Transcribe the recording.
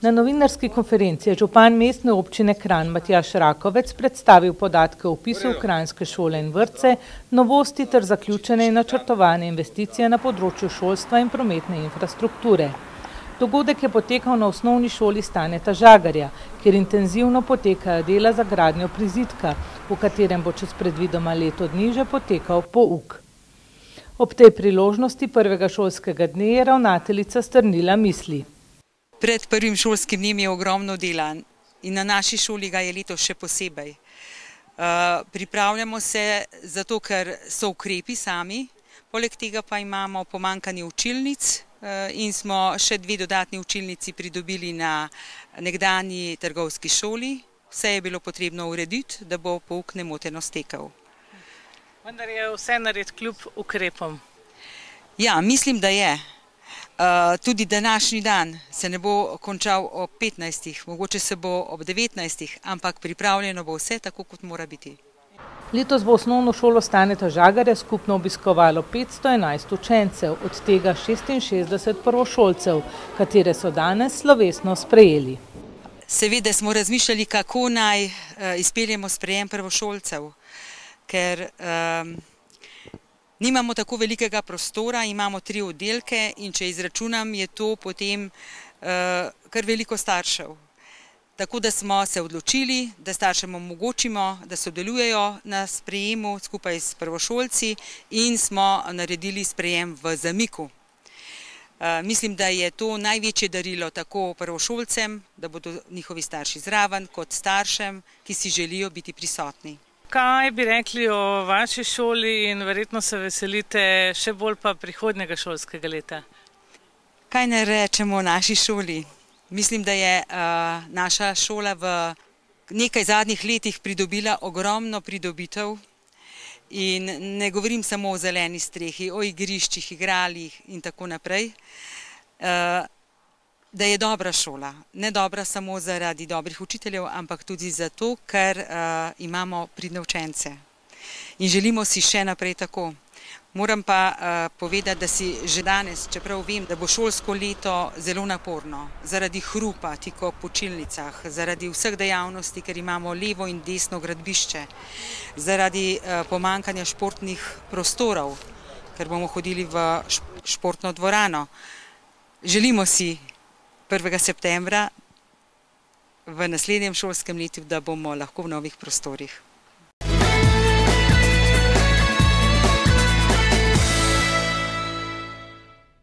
Na novinarski konferenci je župan mestne občine Kranj Matjaš Rakovec predstavil podatke o upisu v kranjske šole in vrtce, novosti ter zaključene in načrtovane investicije na področju šolstva in prometne infrastrukture. Dogodek je potekal na osnovni šoli Staneta Žagarja, kjer intenzivno potekajo dela za gradnjo prizidka, v katerem bo čez predvidoma leto dni že potekal pouk. Ob tej priložnosti prvega šolskega dne je ravnateljica strnila misli. Pred prvim šolskim dnem je ogromno dela in na naši šoli ga je letos še posebej. Pripravljamo se zato, ker so ukrepi sami, poleg tega pa imamo pomankanje učilnic in smo še dve dodatni učilnici pridobili na nekdanji trgovski šoli. Vse je bilo potrebno urediti, da bo pouk nemoteno stekel. Vendar je vse nared kljub ukrepom. Ja, mislim, da je. Tudi današnji dan se ne bo končal ob petnajstih, mogoče se bo ob devetnajstih, ampak pripravljeno bo vse tako, kot mora biti. Letos bo osnovno šolo Staneta Žagarja skupno obiskovalo petsto enajst učencev, od tega šestinšestdeset prvošolcev, katere so danes slovesno sprejeli. Seveda smo razmišljali, kako naj izpeljemo sprejem prvošolcev, ker nimamo tako velikega prostora, imamo tri oddelke, in če izračunam, je to potem kar veliko staršev. Tako da smo se odločili, da staršem omogočimo, da sodelujejo na sprejemu skupaj s prvošolci in smo naredili sprejem v zamiku. Mislim, da je to največje darilo tako prvošolcem, da bodo njihovi starši zraven, kot staršem, ki si želijo biti prisotni. Kaj bi rekli o vaši šoli in verjetno se veselite še bolj pa prihodnjega šolskega leta? Kaj naj rečem o naši šoli? Mislim, da je naša šola v nekaj zadnjih letih pridobila ogromno pridobitev in ne govorim samo o zeleni strehi, o igriščih, igralih in tako naprej. Da je dobra šola, ne dobra samo zaradi dobrih učiteljev, ampak tudi zato, ker imamo pridne učence. In želimo si še naprej tako. Moram pa povedati, da si že danes, čeprav vem, da bo šolsko leto zelo naporno, zaradi hrupa tik ob učilnicah, zaradi vseh dejavnosti, ker imamo levo in desno gradbišče, zaradi pomanjkanja športnih prostorov, ker bomo hodili v športno dvorano. Želimo si prvega septembra v naslednjem šolskem letu, da bomo lahko v novih prostorih.